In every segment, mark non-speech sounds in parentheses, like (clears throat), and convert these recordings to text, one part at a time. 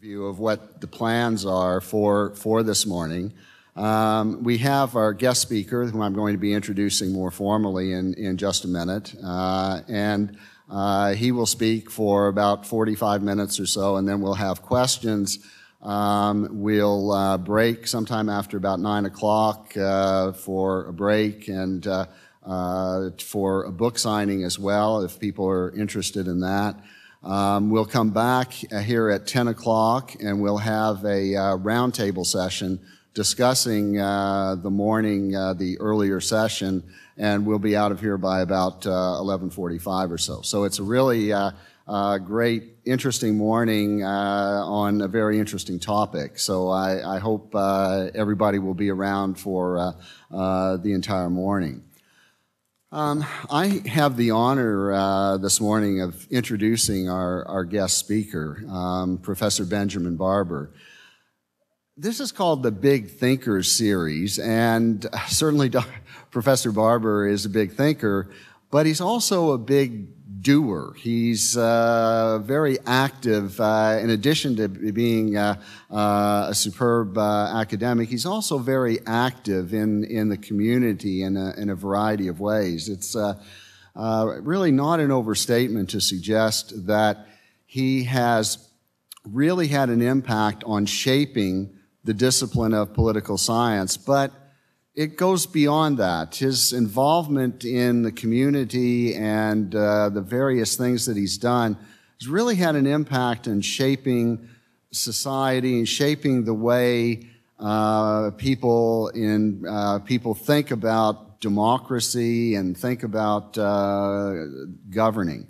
view of what the plans are for, for this morning. Um, we have our guest speaker, whom I'm going to be introducing more formally in, in just a minute, uh, and uh, he will speak for about 45 minutes or so, and then we'll have questions. Um, we'll uh, break sometime after about 9 o'clock uh, for a break and uh, uh, for a book signing as well, if people are interested in that. Um, we'll come back uh, here at 10 o'clock and we'll have a uh, roundtable session discussing uh, the morning, uh, the earlier session, and we'll be out of here by about 11:45 uh, or so. So it's a really uh, great, interesting morning on a very interesting topic. So I, I hope everybody will be around for the entire morning. Um, I have the honor uh, this morning of introducing our, our guest speaker, um, Professor Benjamin Barber. This is called the Big Thinkers series, and certainly (laughs) Professor Barber is a big thinker, but he's also a big doer. He's uh, very active. Uh, in addition to being uh, uh a superb uh, academic, he's also very active in, in the community in a, in a variety of ways. It's uh, really not an overstatement to suggest that he has really had an impact on shaping the discipline of political science, but it goes beyond that. His involvement in the community and uh, the various things that he's done has really had an impact in shaping society and shaping the way uh, people in uh, people think about democracy and think about uh, governing.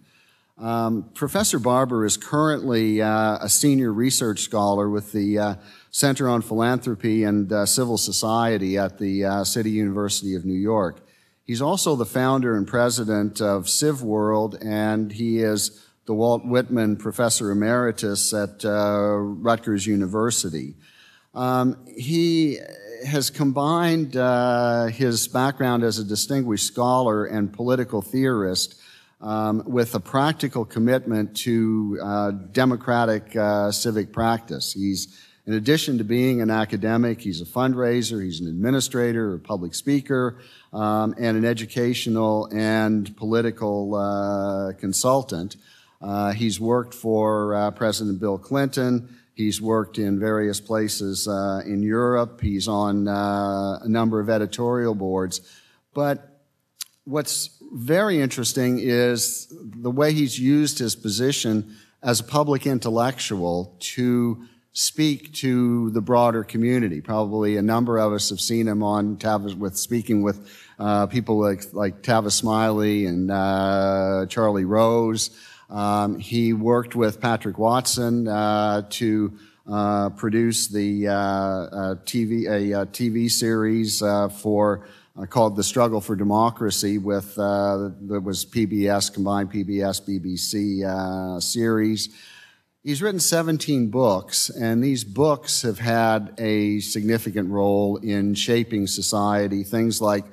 Um, Professor Barber is currently uh, a senior research scholar with the uh, Center on Philanthropy and uh, Civil Society at the uh, City University of New York. He's also the founder and president of CivWorld, and he is the Walt Whitman Professor Emeritus at uh, Rutgers University. Um, he has combined uh, his background as a distinguished scholar and political theorist um, with a practical commitment to uh, democratic uh, civic practice. He's in addition to being an academic, he's a fundraiser, he's an administrator, a public speaker, um, and an educational and political uh, consultant. Uh, he's worked for uh, President Bill Clinton. He's worked in various places uh, in Europe. He's on uh, a number of editorial boards. But what's very interesting is the way he's used his position as a public intellectual to speak to the broader community. Probably a number of us have seen him on Tavis with speaking with uh, people like like Tavis Smiley and uh, Charlie Rose. Um, he worked with Patrick Watson uh, to uh, produce the uh, uh, TV a, TV series for. called The Struggle for Democracy with, that was PBS, combined PBS BBC series. He's written 17 books, and these books have had a significant role in shaping society. Things like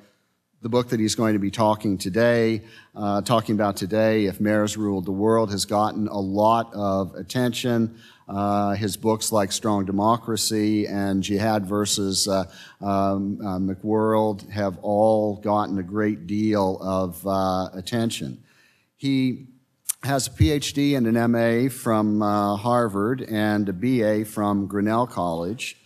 the book that he's going to be talking today, uh, talking about today, If Mayors Ruled the World, has gotten a lot of attention. Uh, his books like Strong Democracy and Jihad versus uh, um, uh, McWorld have all gotten a great deal of uh, attention. He has a PhD and an MA from uh, Harvard and a BA from Grinnell College.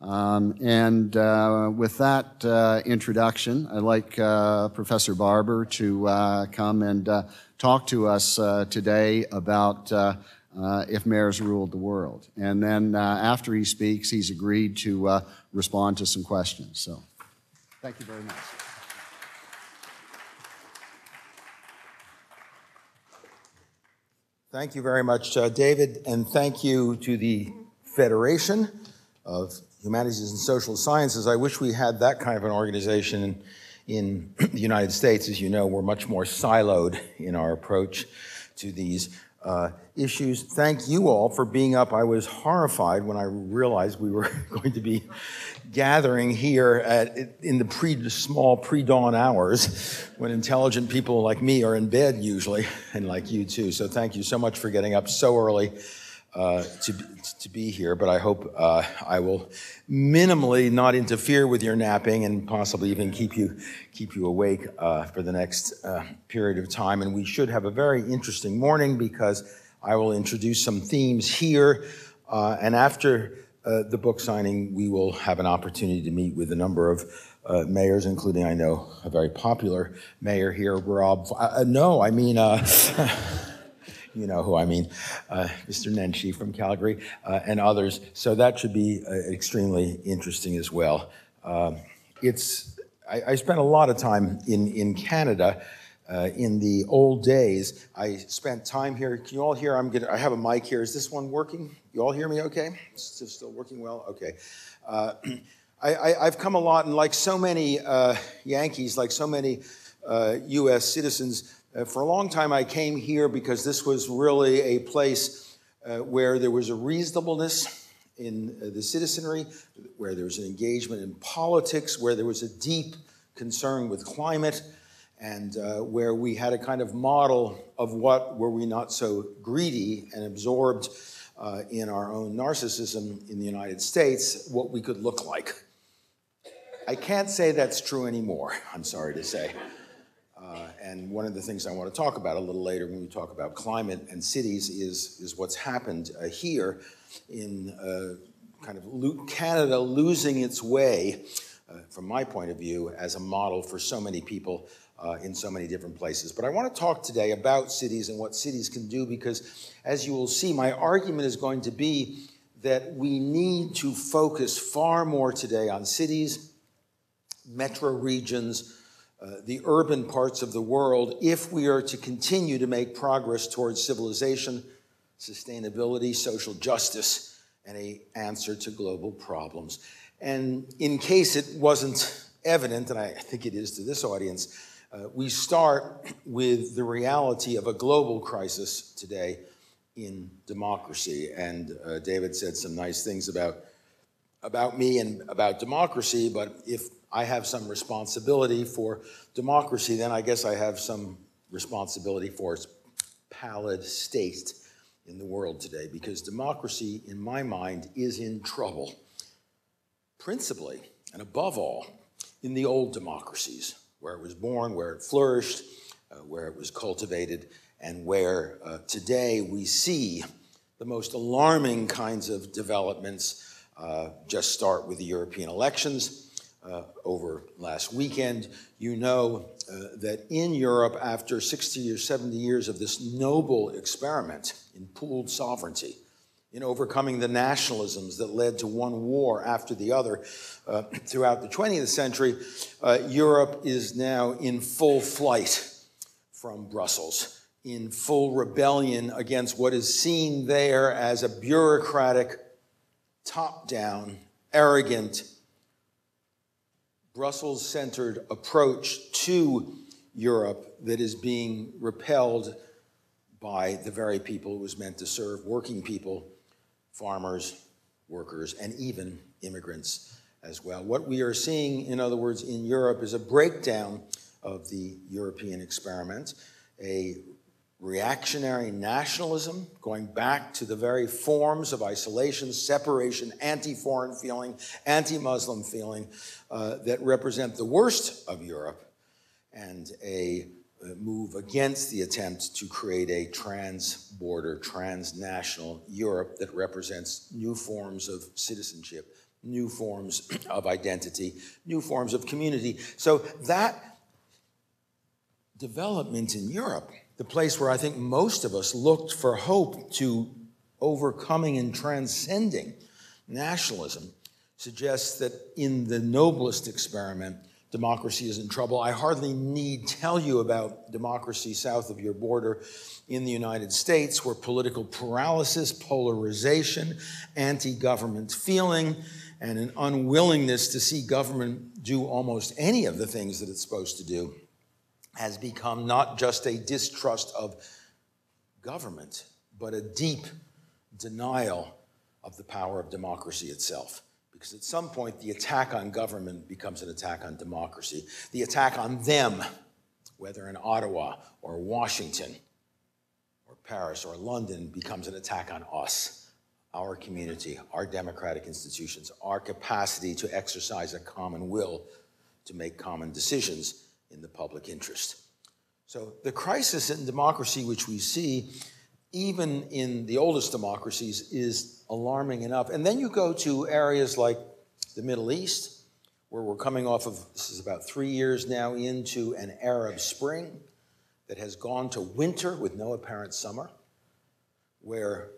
Um, and uh, with that uh, introduction, I'd like uh, Professor Barber to uh, come and uh, talk to us today about if mayors ruled the world. And then after he speaks, he's agreed to respond to some questions. So thank you very much. Thank you very much, uh, David, and thank you to the Federation of Humanities and Social Sciences. I wish we had that kind of an organization in, in (clears throat) the United States. As you know, we're much more siloed in our approach to these uh, issues. Thank you all for being up. I was horrified when I realized we were (laughs) going to be gathering here at, in the pre, small pre-dawn hours when intelligent people like me are in bed usually, (laughs) and like you too. So thank you so much for getting up so early. Uh, to, to be here, but I hope uh, I will minimally not interfere with your napping and possibly even keep you, keep you awake uh, for the next uh, period of time. And we should have a very interesting morning because I will introduce some themes here. Uh, and after uh, the book signing, we will have an opportunity to meet with a number of uh, mayors, including I know a very popular mayor here, Rob. Uh, no, I mean, (laughs) you know who I mean, uh, Mr. Nenshi from Calgary, uh, and others. So that should be uh, extremely interesting as well. Um, it's I, I, spent a lot of time in in Canada. Uh, in the old days, I spent time here. Can you all hear? I'm gonna. I have a mic here. Is this one working? You all hear me? Okay. It's still working well. Okay. Uh, (clears throat) I, have come a lot, and like so many uh, Yankees, like so many U.S. citizens, for a long time, I came here because this was really a place uh, where there was a reasonableness in uh, the citizenry, where there was an engagement in politics, where there was a deep concern with climate, and uh, where we had a kind of model of what were we not so greedy and absorbed uh, in our own narcissism in the United States, what we could look like. I can't say that's true anymore, I'm sorry to say. Uh, and one of the things I want to talk about a little later when we talk about climate and cities is, is what's happened uh, here in uh, kind of Canada losing its way, uh, from my point of view, as a model for so many people uh, in so many different places. But I want to talk today about cities and what cities can do because, as you will see, my argument is going to be that we need to focus far more today on cities, metro regions, uh, the urban parts of the world if we are to continue to make progress towards civilization, sustainability, social justice, and a answer to global problems. And in case it wasn't evident, and I think it is to this audience, uh, we start with the reality of a global crisis today in democracy. And uh, David said some nice things about, about me and about democracy, but if I have some responsibility for democracy, then I guess I have some responsibility for its pallid state in the world today because democracy, in my mind, is in trouble. Principally, and above all, in the old democracies, where it was born, where it flourished, uh, where it was cultivated, and where uh, today we see the most alarming kinds of developments. Uh, just start with the European elections uh, over last weekend. You know uh, that in Europe, after 60 or 70 years of this noble experiment in pooled sovereignty, in overcoming the nationalisms that led to one war after the other uh, (clears throat) throughout the 20th century, uh, Europe is now in full flight from Brussels, in full rebellion against what is seen there as a bureaucratic, top down, arrogant, Brussels centered approach to Europe that is being repelled by the very people it was meant to serve working people, farmers, workers, and even immigrants as well. What we are seeing, in other words, in Europe is a breakdown of the European experiment, a reactionary nationalism, going back to the very forms of isolation, separation, anti foreign feeling, anti Muslim feeling uh, that represent the worst of Europe, and a, a move against the attempt to create a trans border, transnational Europe that represents new forms of citizenship, new forms (clears throat) of identity, new forms of community. So that development in Europe the place where I think most of us looked for hope to overcoming and transcending nationalism, suggests that in the noblest experiment, democracy is in trouble. I hardly need tell you about democracy south of your border in the United States, where political paralysis, polarization, anti government feeling, and an unwillingness to see government do almost any of the things that it's supposed to do has become not just a distrust of government, but a deep denial of the power of democracy itself. Because at some point, the attack on government becomes an attack on democracy. The attack on them, whether in Ottawa or Washington or Paris or London, becomes an attack on us, our community, our democratic institutions, our capacity to exercise a common will to make common decisions in the public interest. So the crisis in democracy which we see, even in the oldest democracies, is alarming enough. And then you go to areas like the Middle East, where we're coming off of, this is about three years now into an Arab Spring that has gone to winter with no apparent summer, where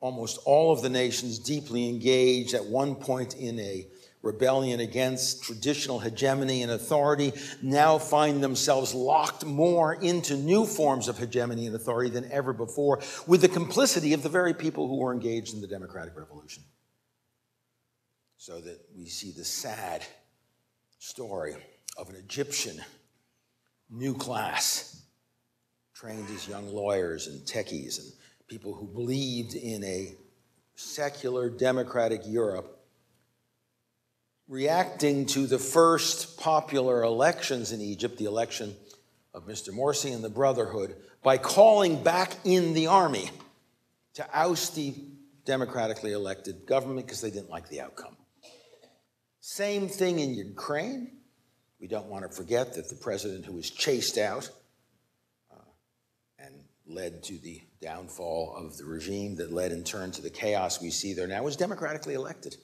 almost all of the nations deeply engaged at one point in a rebellion against traditional hegemony and authority now find themselves locked more into new forms of hegemony and authority than ever before, with the complicity of the very people who were engaged in the democratic revolution. So that we see the sad story of an Egyptian new class trained as young lawyers and techies and people who believed in a secular democratic Europe, reacting to the first popular elections in Egypt, the election of Mr. Morsi and the Brotherhood, by calling back in the army to oust the democratically elected government because they didn't like the outcome. Same thing in Ukraine. We don't want to forget that the president who was chased out uh, and led to the downfall of the regime that led in turn to the chaos we see there now was democratically elected.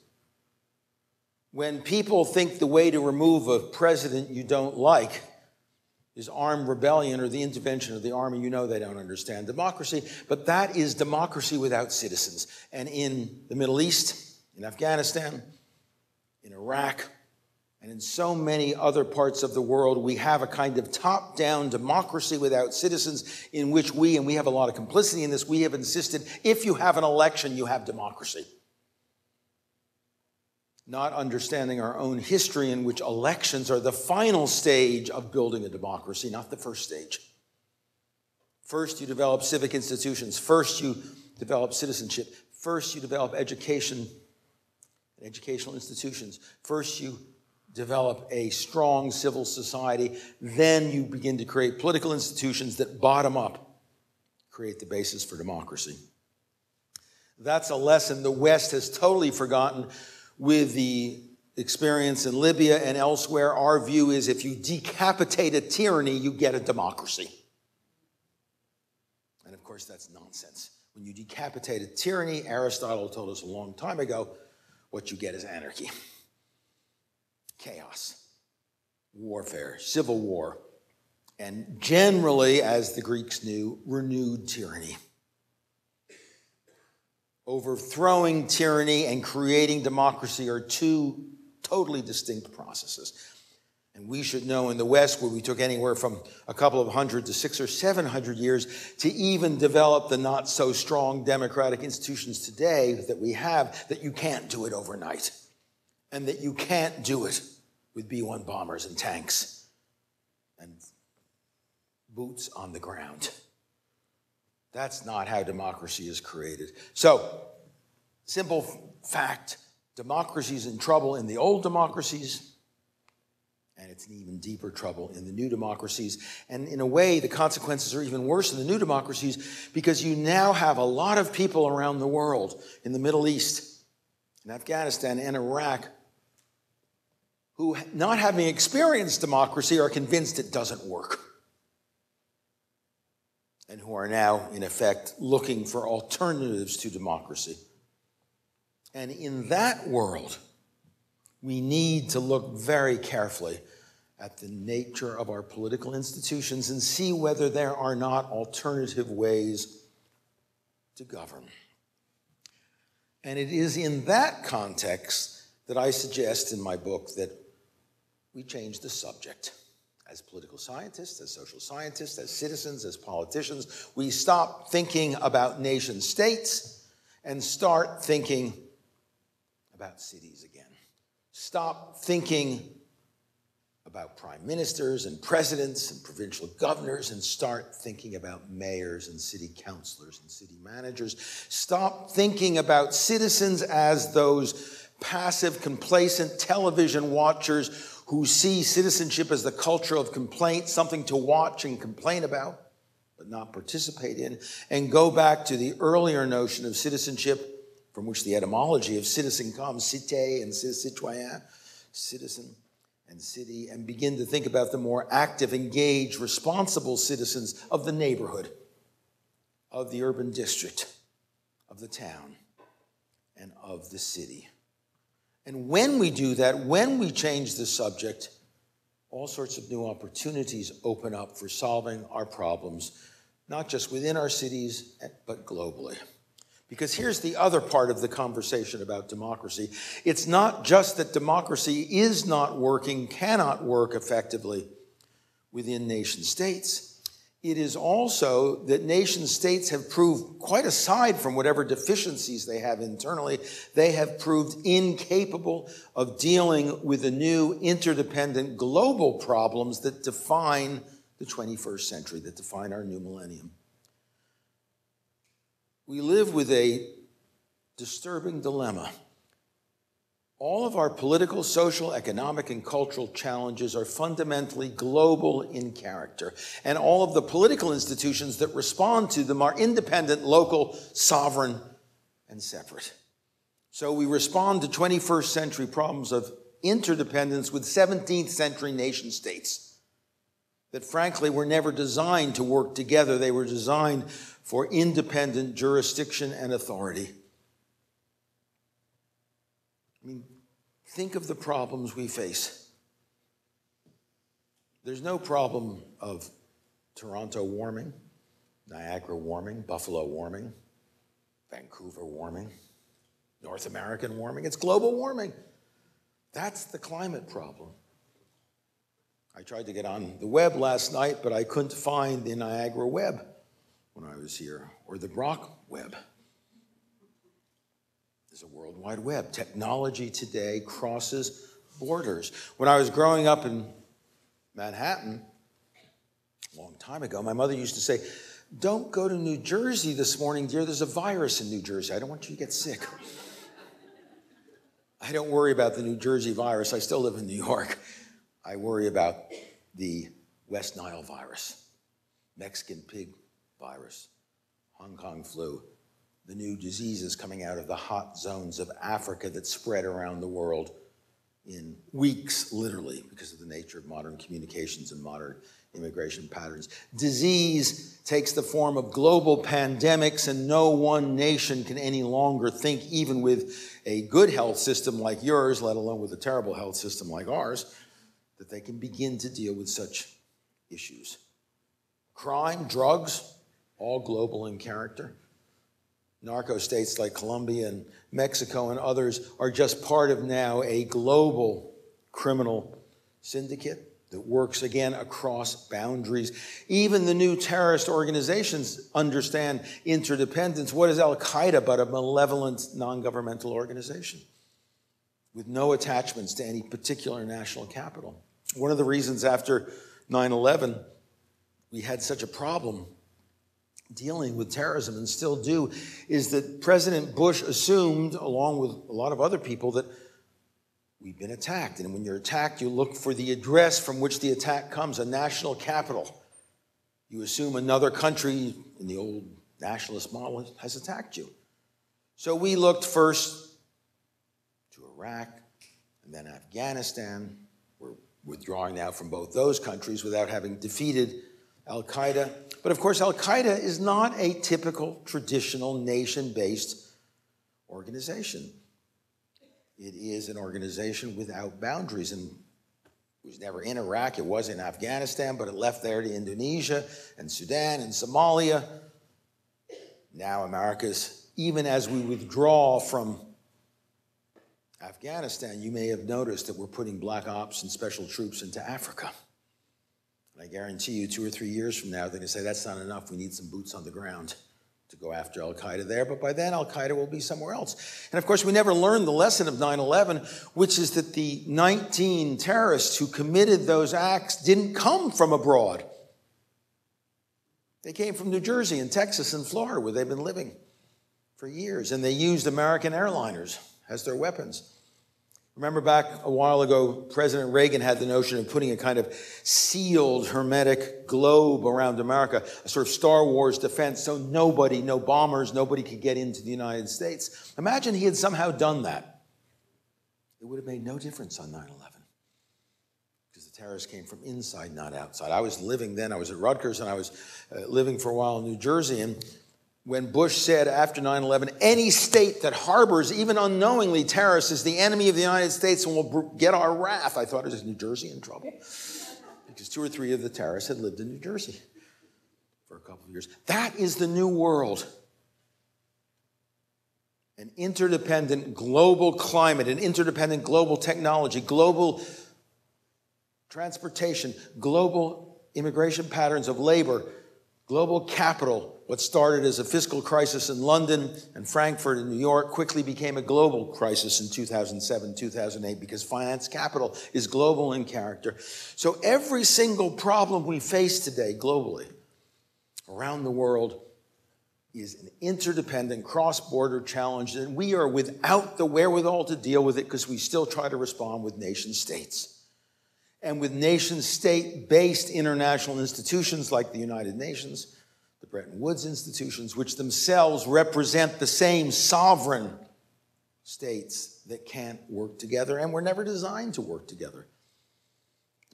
When people think the way to remove a president you don't like is armed rebellion or the intervention of the army, you know they don't understand democracy. But that is democracy without citizens. And in the Middle East, in Afghanistan, in Iraq, and in so many other parts of the world, we have a kind of top down democracy without citizens in which we, and we have a lot of complicity in this, we have insisted if you have an election, you have democracy. Not understanding our own history, in which elections are the final stage of building a democracy, not the first stage. First, you develop civic institutions. First, you develop citizenship. First, you develop education and educational institutions. First, you develop a strong civil society. Then you begin to create political institutions that bottom up, create the basis for democracy. That's a lesson the West has totally forgotten with the experience in Libya and elsewhere. Our view is if you decapitate a tyranny, you get a democracy. And of course, that's nonsense. When you decapitate a tyranny, Aristotle told us a long time ago, what you get is anarchy (laughs) chaos, warfare, civil war, and generally, as the Greeks knew, renewed tyranny. Overthrowing tyranny and creating democracy are two totally distinct processes. And we should know in the West, where we took anywhere from a couple of hundred to six or seven hundred years to even develop the not so strong democratic institutions today that we have, that you can't do it overnight. And that you can't do it with B 1 bombers and tanks and boots on the ground. That's not how democracy is created. So, simple fact democracy is in trouble in the old democracies, and it's in even deeper trouble in the new democracies. And in a way, the consequences are even worse in the new democracies because you now have a lot of people around the world, in the Middle East, in Afghanistan, and Iraq, who, not having experienced democracy, are convinced it doesn't work. And who are now, in effect, looking for alternatives to democracy. And in that world, we need to look very carefully at the nature of our political institutions and see whether there are not alternative ways to govern. And it is in that context that I suggest in my book that we change the subject. As political scientists, as social scientists, as citizens, as politicians, we stop thinking about nation states and start thinking about cities again. Stop thinking about prime ministers and presidents and provincial governors and start thinking about mayors and city councilors and city managers. Stop thinking about citizens as those passive, complacent television watchers who see citizenship as the culture of complaint, something to watch and complain about, but not participate in, and go back to the earlier notion of citizenship from which the etymology of citizen comes, cité and citoyen, citizen and city, and begin to think about the more active, engaged, responsible citizens of the neighborhood, of the urban district, of the town, and of the city. And when we do that, when we change the subject, all sorts of new opportunities open up for solving our problems, not just within our cities, but globally. Because here's the other part of the conversation about democracy it's not just that democracy is not working, cannot work effectively within nation states. It is also that nation states have proved, quite aside from whatever deficiencies they have internally, they have proved incapable of dealing with the new interdependent global problems that define the 21st century, that define our new millennium. We live with a disturbing dilemma. All of our political, social, economic, and cultural challenges are fundamentally global in character. And all of the political institutions that respond to them are independent, local, sovereign, and separate. So we respond to 21st century problems of interdependence with 17th century nation states that frankly were never designed to work together. They were designed for independent jurisdiction and authority. I mean, think of the problems we face. There's no problem of Toronto warming, Niagara warming, Buffalo warming, Vancouver warming, North American warming. It's global warming. That's the climate problem. I tried to get on the web last night, but I couldn't find the Niagara web when I was here, or the Brock web. There's a World Wide Web. Technology today crosses borders. When I was growing up in Manhattan, a long time ago, my mother used to say, Don't go to New Jersey this morning, dear. There's a virus in New Jersey. I don't want you to get sick. I don't worry about the New Jersey virus. I still live in New York. I worry about the West Nile virus, Mexican pig virus, Hong Kong flu, the new diseases coming out of the hot zones of Africa that spread around the world in weeks, literally, because of the nature of modern communications and modern immigration patterns. Disease takes the form of global pandemics, and no one nation can any longer think, even with a good health system like yours, let alone with a terrible health system like ours, that they can begin to deal with such issues. Crime, drugs, all global in character. Narco states like Colombia and Mexico and others are just part of now a global criminal syndicate that works again across boundaries. Even the new terrorist organizations understand interdependence. What is Al Qaeda but a malevolent non governmental organization with no attachments to any particular national capital? One of the reasons after 9 11 we had such a problem dealing with terrorism and still do is that President Bush assumed, along with a lot of other people, that we've been attacked. And when you're attacked, you look for the address from which the attack comes, a national capital. You assume another country in the old nationalist model has attacked you. So we looked first to Iraq and then Afghanistan. We're withdrawing now from both those countries without having defeated Al Qaeda. But of course, Al Qaeda is not a typical traditional nation based organization. It is an organization without boundaries. And it was never in Iraq, it was in Afghanistan, but it left there to Indonesia and Sudan and Somalia. Now, America's, even as we withdraw from Afghanistan, you may have noticed that we're putting black ops and special troops into Africa. I guarantee you, two or three years from now, they're going to say, that's not enough. We need some boots on the ground to go after Al Qaeda there. But by then, Al Qaeda will be somewhere else. And of course, we never learned the lesson of 9 11, which is that the 19 terrorists who committed those acts didn't come from abroad. They came from New Jersey and Texas and Florida, where they've been living for years. And they used American airliners as their weapons. Remember back a while ago, President Reagan had the notion of putting a kind of sealed, hermetic globe around America, a sort of Star Wars defense, so nobody, no bombers, nobody could get into the United States. Imagine he had somehow done that. It would have made no difference on 9 11 because the terrorists came from inside, not outside. I was living then, I was at Rutgers, and I was uh, living for a while in New Jersey, and when Bush said after 9 11, any state that harbors, even unknowingly, terrorists is the enemy of the United States and will get our wrath. I thought, it is New Jersey in trouble? Because two or three of the terrorists had lived in New Jersey for a couple of years. That is the new world. An interdependent global climate, an interdependent global technology, global transportation, global immigration patterns of labor, global capital, what started as a fiscal crisis in London and Frankfurt and New York quickly became a global crisis in 2007, 2008, because finance capital is global in character. So every single problem we face today globally, around the world, is an interdependent cross border challenge, and we are without the wherewithal to deal with it because we still try to respond with nation states. And with nation state based international institutions like the United Nations, Bretton Woods institutions, which themselves represent the same sovereign states that can't work together and were never designed to work together.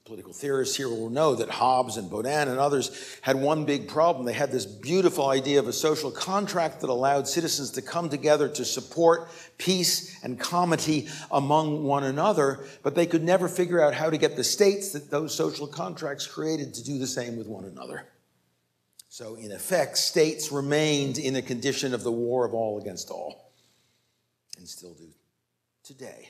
Political theorists here will know that Hobbes and Bodin and others had one big problem. They had this beautiful idea of a social contract that allowed citizens to come together to support peace and comity among one another, but they could never figure out how to get the states that those social contracts created to do the same with one another. So, in effect, states remained in a condition of the war of all against all, and still do today.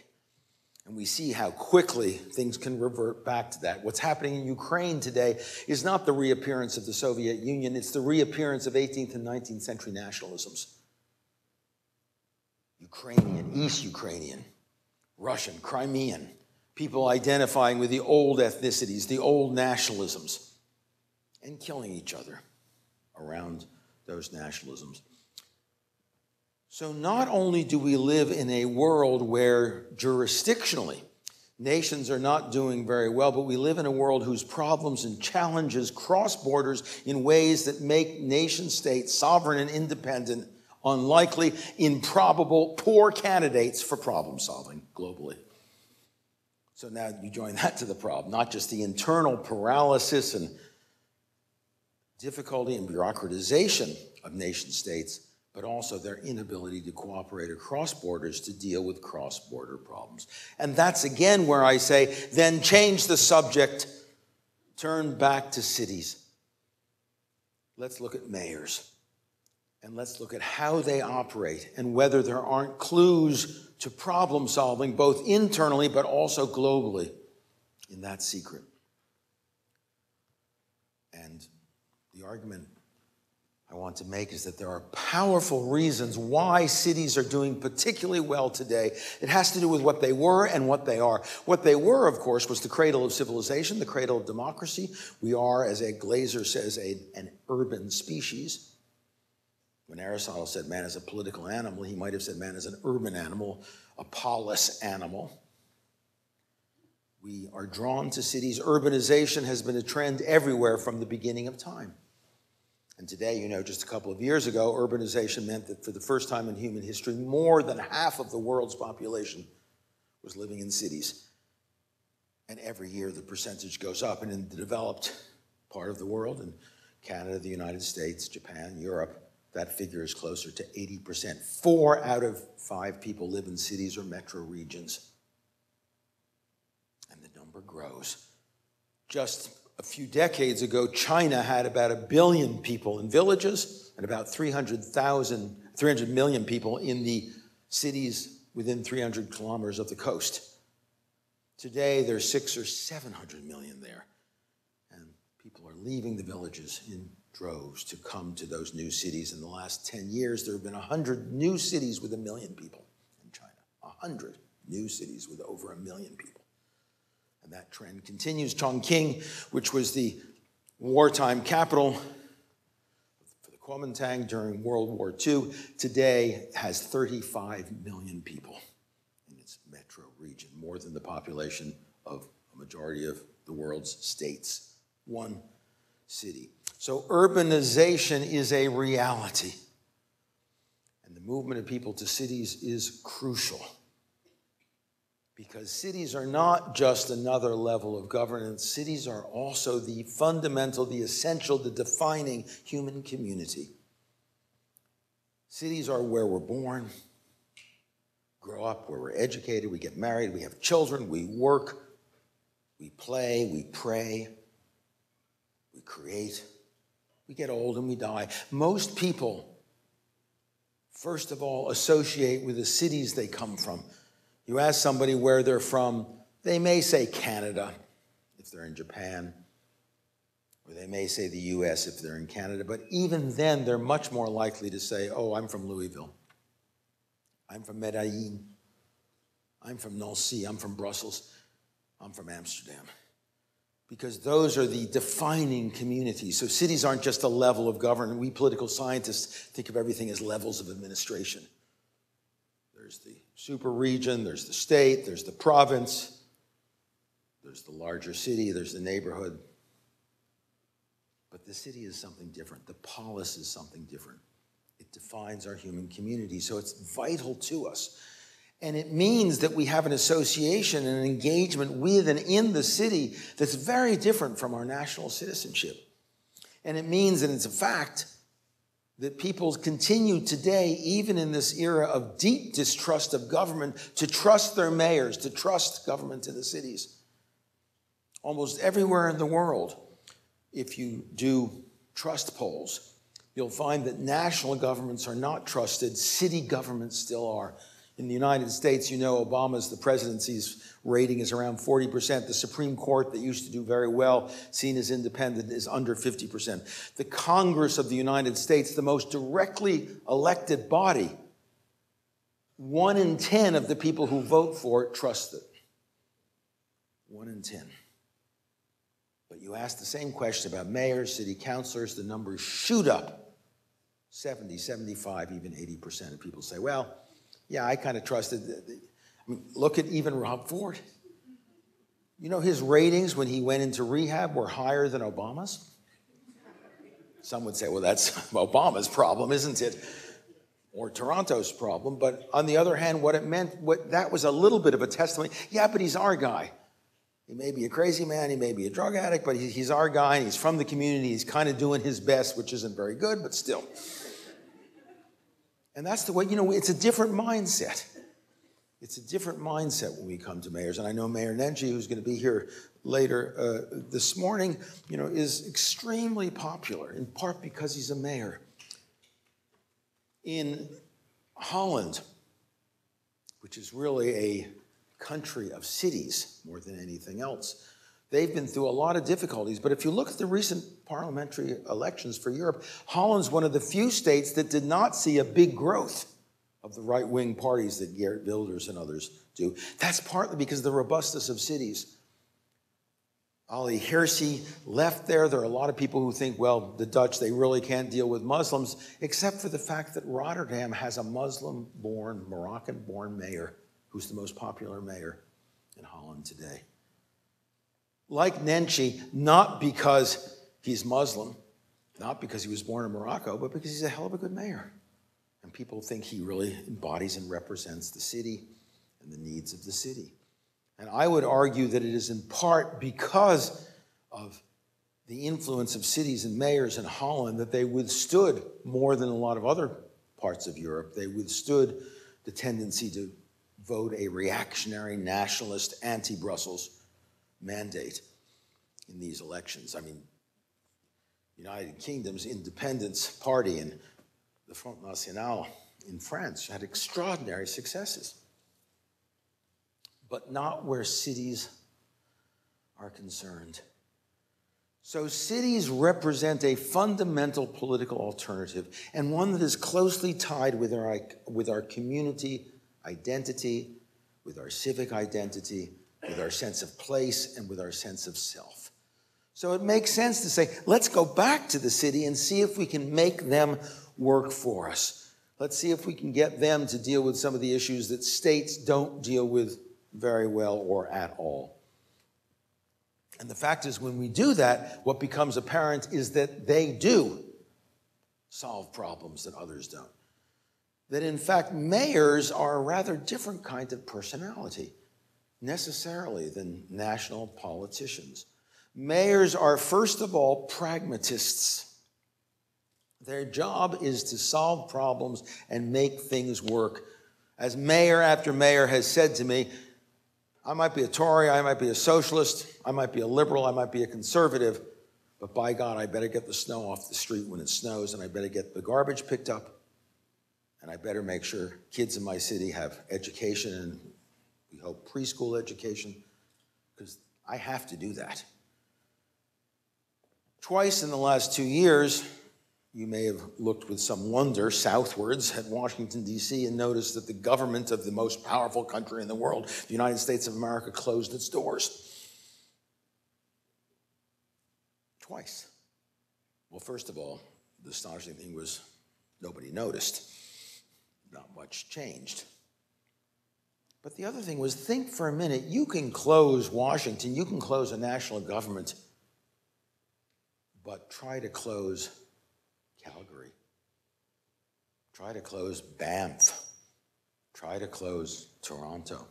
And we see how quickly things can revert back to that. What's happening in Ukraine today is not the reappearance of the Soviet Union, it's the reappearance of 18th and 19th century nationalisms. Ukrainian, East Ukrainian, Russian, Crimean, people identifying with the old ethnicities, the old nationalisms, and killing each other around those nationalisms. So, not only do we live in a world where jurisdictionally nations are not doing very well, but we live in a world whose problems and challenges cross borders in ways that make nation states, sovereign and independent, unlikely, improbable, poor candidates for problem solving globally. So now you join that to the problem, not just the internal paralysis and difficulty and bureaucratization of nation states, but also their inability to cooperate across borders to deal with cross border problems. And that's again where I say, then change the subject, turn back to cities. Let's look at mayors and let's look at how they operate and whether there aren't clues to problem solving, both internally but also globally, in that secret. And argument I want to make is that there are powerful reasons why cities are doing particularly well today. It has to do with what they were and what they are. What they were, of course, was the cradle of civilization, the cradle of democracy. We are, as Ed Glaeser says, a, an urban species. When Aristotle said man is a political animal, he might have said man is an urban animal, a polis animal. We are drawn to cities. Urbanization has been a trend everywhere from the beginning of time. And today, you know, just a couple of years ago, urbanization meant that for the first time in human history, more than half of the world's population was living in cities. And every year the percentage goes up. And in the developed part of the world, in Canada, the United States, Japan, Europe, that figure is closer to 80%. Four out of five people live in cities or metro regions. And the number grows. Just a few decades ago, China had about a billion people in villages and about 300,000, 300 million people in the cities within 300 kilometers of the coast. Today, there's six or 700 million there. And people are leaving the villages in droves to come to those new cities. In the last 10 years, there have been 100 new cities with a million people in China. 100 new cities with over a million people. And that trend continues. Chongqing, which was the wartime capital for the Kuomintang during World War II, today has 35 million people in its metro region, more than the population of a majority of the world's states. One city. So urbanization is a reality. And the movement of people to cities is crucial. Because cities are not just another level of governance, cities are also the fundamental, the essential, the defining human community. Cities are where we're born, grow up, where we're educated, we get married, we have children, we work, we play, we pray, we create, we get old and we die. Most people, first of all, associate with the cities they come from. You ask somebody where they're from, they may say Canada if they're in Japan, or they may say the US if they're in Canada, but even then, they're much more likely to say, Oh, I'm from Louisville. I'm from Medellin. I'm from Nancy. I'm from Brussels. I'm from Amsterdam. Because those are the defining communities. So cities aren't just a level of government. We political scientists think of everything as levels of administration. There's the super region, there's the state, there's the province, there's the larger city, there's the neighborhood. But the city is something different. The polis is something different. It defines our human community. So it's vital to us. And it means that we have an association and an engagement with and in the city that's very different from our national citizenship. And it means, and it's a fact, that people continue today, even in this era of deep distrust of government, to trust their mayors, to trust government in the cities. Almost everywhere in the world, if you do trust polls, you'll find that national governments are not trusted, city governments still are. In the United States, you know Obama's, the presidency's rating is around 40%. The Supreme Court, that used to do very well, seen as independent, is under 50%. The Congress of the United States, the most directly elected body, one in 10 of the people who vote for it trust it. One in 10. But you ask the same question about mayors, city councilors, the numbers shoot up 70, 75, even 80% of people say, well, yeah, I kind of trusted. I mean, look at even Rob Ford. You know, his ratings when he went into rehab were higher than Obama's. Some would say, well, that's (laughs) Obama's problem, isn't it? Or Toronto's problem. But on the other hand, what it meant, what that was a little bit of a testimony. Yeah, but he's our guy. He may be a crazy man, he may be a drug addict, but he's our guy, and he's from the community. He's kind of doing his best, which isn't very good, but still. And that's the way, you know, it's a different mindset. It's a different mindset when we come to mayors. And I know Mayor Nenshi, who's going to be here later uh, this morning, you know, is extremely popular, in part because he's a mayor. In Holland, which is really a country of cities more than anything else, They've been through a lot of difficulties, but if you look at the recent parliamentary elections for Europe, Holland's one of the few states that did not see a big growth of the right wing parties that Geert Wilders and others do. That's partly because of the robustness of cities. Ali Hirsi left there. There are a lot of people who think, well, the Dutch, they really can't deal with Muslims, except for the fact that Rotterdam has a Muslim born, Moroccan born mayor who's the most popular mayor in Holland today like Nenshi, not because he's Muslim, not because he was born in Morocco, but because he's a hell of a good mayor. And people think he really embodies and represents the city and the needs of the city. And I would argue that it is in part because of the influence of cities and mayors in Holland that they withstood more than a lot of other parts of Europe. They withstood the tendency to vote a reactionary, nationalist, anti Brussels mandate in these elections. I mean, United Kingdom's independence party and the Front National in France had extraordinary successes, but not where cities are concerned. So, cities represent a fundamental political alternative and one that is closely tied with our, with our community identity, with our civic identity, with our sense of place, and with our sense of self. So it makes sense to say, let's go back to the city and see if we can make them work for us. Let's see if we can get them to deal with some of the issues that states don't deal with very well or at all. And the fact is, when we do that, what becomes apparent is that they do solve problems that others don't. That in fact, mayors are a rather different kind of personality, necessarily, than national politicians. Mayors are, first of all, pragmatists. Their job is to solve problems and make things work. As mayor after mayor has said to me, I might be a Tory, I might be a socialist, I might be a liberal, I might be a conservative, but by God, I better get the snow off the street when it snows, and I better get the garbage picked up, and I better make sure kids in my city have education and we hope preschool education, because I have to do that. Twice in the last two years, you may have looked with some wonder southwards at Washington, D.C., and noticed that the government of the most powerful country in the world, the United States of America, closed its doors. Twice. Well, first of all, the astonishing thing was nobody noticed. Not much changed. But the other thing was think for a minute you can close Washington, you can close a national government, but try to close Calgary. Try to close Banff. Try to close Toronto.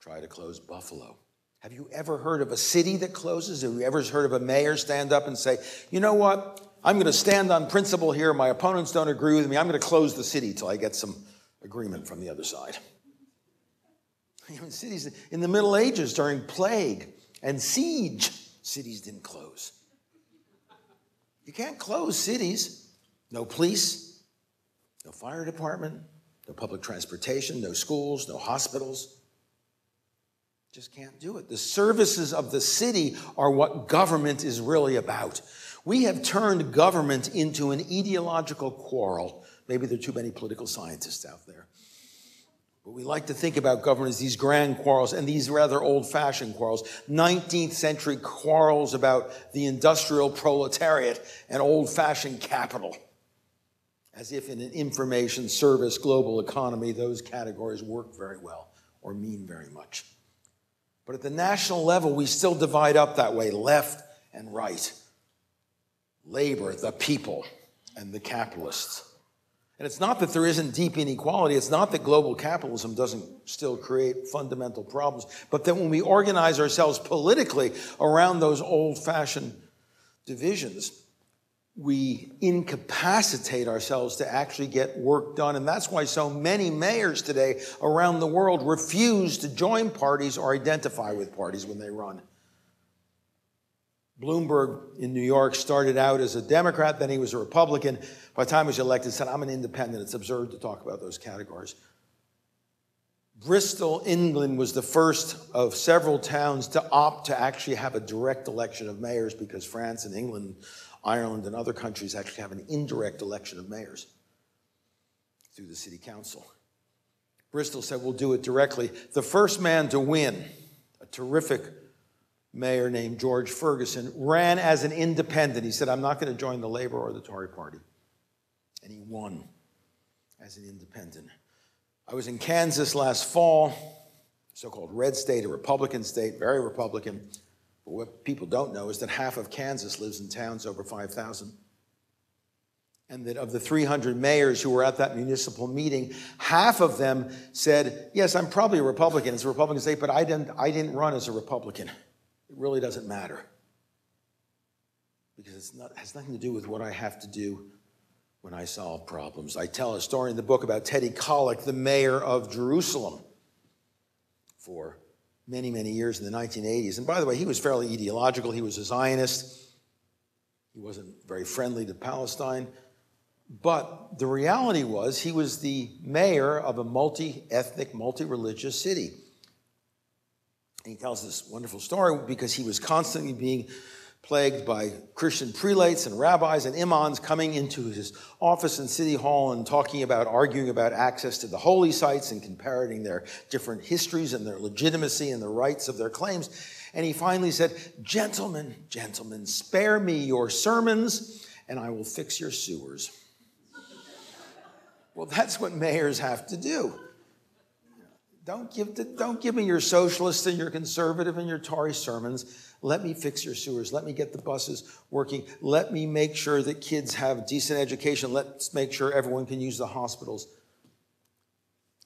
Try to close Buffalo. Have you ever heard of a city that closes? Have you ever heard of a mayor stand up and say, you know what? I'm going to stand on principle here. My opponents don't agree with me. I'm going to close the city till I get some agreement from the other side. (laughs) Cities in the Middle Ages during plague and siege, cities didn't close. You can't close cities. No police, no fire department, no public transportation, no schools, no hospitals. Just can't do it. The services of the city are what government is really about. We have turned government into an ideological quarrel. Maybe there are too many political scientists out there. But we like to think about government as these grand quarrels and these rather old fashioned quarrels, 19th century quarrels about the industrial proletariat and old fashioned capital. As if in an information service global economy, those categories work very well or mean very much. But at the national level, we still divide up that way left and right labor, the people, and the capitalists. And it's not that there isn't deep inequality. It's not that global capitalism doesn't still create fundamental problems, but that when we organize ourselves politically around those old fashioned divisions, we incapacitate ourselves to actually get work done. And that's why so many mayors today around the world refuse to join parties or identify with parties when they run. Bloomberg in New York started out as a Democrat, then he was a Republican. By the time he was elected, said, I'm an independent. It's absurd to talk about those categories. Bristol, England was the first of several towns to opt to actually have a direct election of mayors because France and England, Ireland, and other countries actually have an indirect election of mayors through the city council. Bristol said, We'll do it directly. The first man to win, a terrific mayor named George Ferguson, ran as an independent. He said, I'm not going to join the Labor or the Tory party. And he won as an independent. I was in Kansas last fall, so called red state, a Republican state, very Republican. But what people don't know is that half of Kansas lives in towns over 5,000. And that of the 300 mayors who were at that municipal meeting, half of them said, Yes, I'm probably a Republican. It's a Republican state, but I didn't, I didn't run as a Republican. Really doesn't matter because it has nothing to do with what I have to do when I solve problems. I tell a story in the book about Teddy Kollek, the mayor of Jerusalem, for many, many years in the 1980s. And by the way, he was fairly ideological. He was a Zionist. He wasn't very friendly to Palestine. But the reality was, he was the mayor of a multi ethnic, multi religious city. He tells this wonderful story because he was constantly being plagued by Christian prelates and rabbis and imams coming into his office in City Hall and talking about, arguing about access to the holy sites and comparing their different histories and their legitimacy and the rights of their claims. And he finally said, Gentlemen, gentlemen, spare me your sermons and I will fix your sewers. well, that's what mayors have to do Don't give, don't give me your socialist and your conservative and your Tory sermons. Let me fix your sewers. Let me get the buses working. Let me make sure that kids have decent education. Let's make sure everyone can use the hospitals.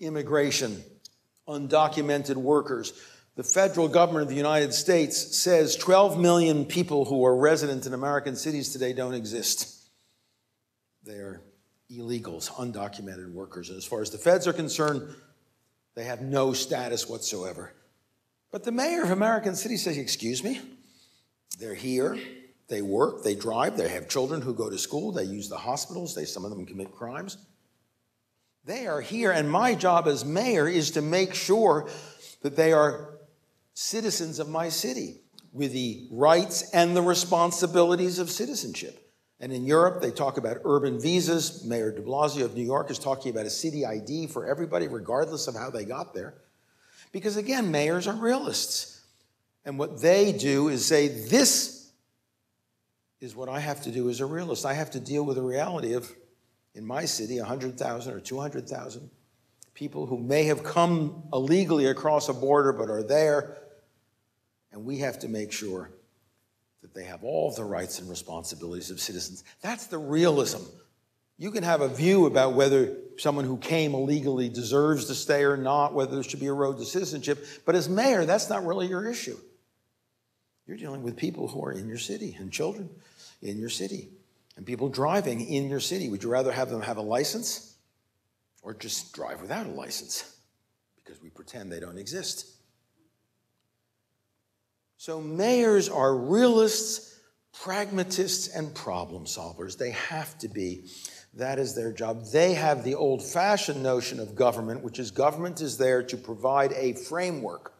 Immigration, undocumented workers. The federal government of the United States says 12 million people who are resident in American cities today don't exist. They are illegals, undocumented workers. And as far as the feds are concerned, they have no status whatsoever. But the mayor of American City says, Excuse me? They're here, they work, they drive, they have children who go to school, they use the hospitals, they, some of them commit crimes. They are here, and my job as mayor is to make sure that they are citizens of my city with the rights and the responsibilities of citizenship. And in Europe, they talk about urban visas. Mayor de Blasio of New York is talking about a city ID for everybody, regardless of how they got there. Because again, mayors are realists. And what they do is say, this is what I have to do as a realist. I have to deal with the reality of, in my city, 100,000 or 200,000 people who may have come illegally across a border but are there. And we have to make sure that they have all the rights and responsibilities of citizens. That's the realism. You can have a view about whether someone who came illegally deserves to stay or not, whether there should be a road to citizenship, but as mayor, that's not really your issue. You're dealing with people who are in your city and children in your city and people driving in your city. Would you rather have them have a license or just drive without a license because we pretend they don't exist? So, mayors are realists, pragmatists, and problem solvers. They have to be. That is their job. They have the old fashioned notion of government, which is government is there to provide a framework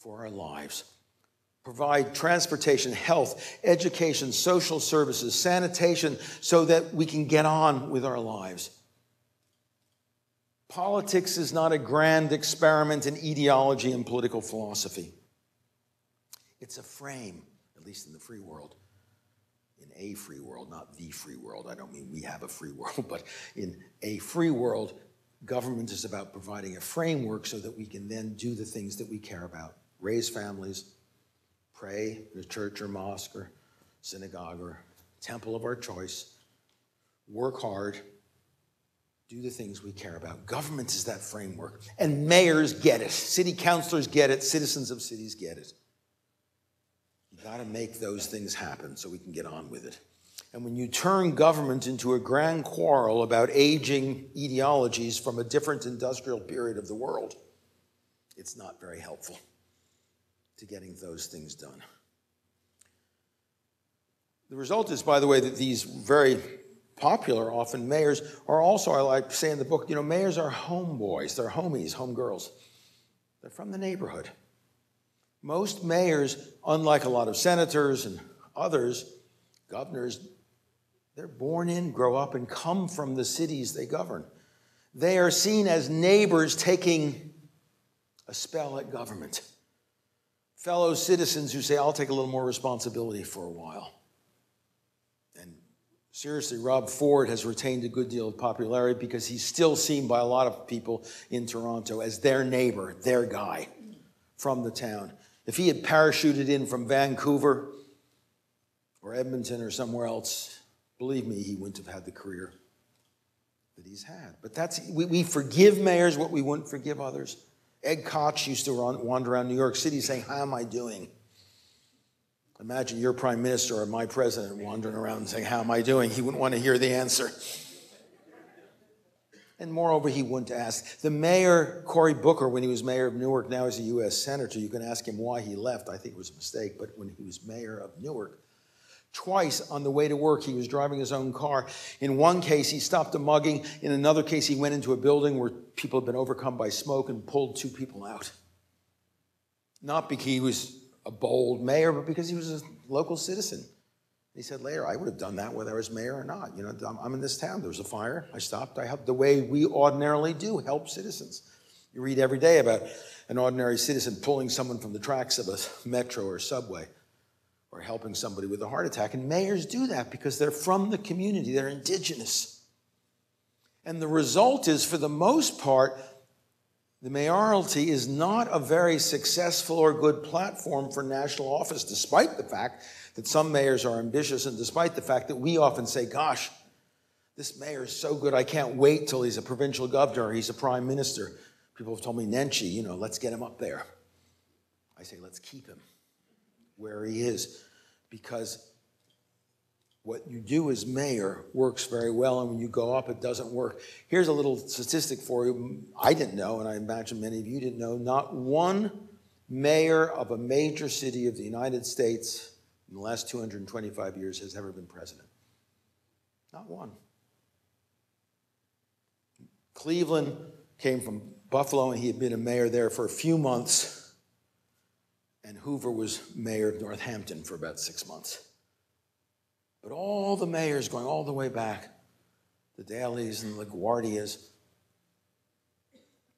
for our lives, provide transportation, health, education, social services, sanitation, so that we can get on with our lives. Politics is not a grand experiment in ideology and political philosophy. It's a frame, at least in the free world. In a free world, not the free world. I don't mean we have a free world, (laughs) but in a free world, government is about providing a framework so that we can then do the things that we care about raise families, pray in a church or mosque or synagogue or temple of our choice, work hard, do the things we care about. Government is that framework. And mayors get it, city councilors get it, citizens of cities get it. Got to make those things happen so we can get on with it. And when you turn government into a grand quarrel about aging ideologies from a different industrial period of the world, it's not very helpful to getting those things done. The result is, by the way, that these very popular, often mayors, are also, I like to say in the book, you know, mayors are homeboys, they're homies, homegirls. They're from the neighborhood. Most mayors, unlike a lot of senators and others, governors, they're born in, grow up, and come from the cities they govern. They are seen as neighbors taking a spell at government. Fellow citizens who say, I'll take a little more responsibility for a while. And seriously, Rob Ford has retained a good deal of popularity because he's still seen by a lot of people in Toronto as their neighbor, their guy from the town. If he had parachuted in from Vancouver or Edmonton or somewhere else, believe me, he wouldn't have had the career that he's had. But that's we, we forgive mayors what we wouldn't forgive others. Ed Koch used to run, wander around New York City saying, How am I doing? Imagine your prime minister or my president wandering around saying, How am I doing? He wouldn't want to hear the answer. And moreover, he wouldn't ask. The mayor, Cory Booker, when he was mayor of Newark, now he's a U.S. senator. You can ask him why he left. I think it was a mistake, but when he was mayor of Newark, twice on the way to work, he was driving his own car. In one case, he stopped a mugging. In another case, he went into a building where people had been overcome by smoke and pulled two people out. Not because he was a bold mayor, but because he was a local citizen. He said later, I would have done that whether I was mayor or not. You know, I'm in this town. There was a fire. I stopped. I helped the way we ordinarily do help citizens. You read every day about an ordinary citizen pulling someone from the tracks of a metro or subway or helping somebody with a heart attack. And mayors do that because they're from the community, they're indigenous. And the result is, for the most part, The mayoralty is not a very successful or good platform for national office, despite the fact that some mayors are ambitious and despite the fact that we often say, gosh, this mayor is so good, I can't wait till he's a provincial governor, he's a prime minister. People have told me, Nenshi, you know, let's get him up there. I say, let's keep him where he is because what you do as mayor works very well, and when you go up, it doesn't work. Here's a little statistic for you. I didn't know, and I imagine many of you didn't know. Not one mayor of a major city of the United States in the last 225 years has ever been president. Not one. Cleveland came from Buffalo, and he had been a mayor there for a few months. And Hoover was mayor of Northampton for about six months. But all the mayors going all the way back, the Daleys and the LaGuardias,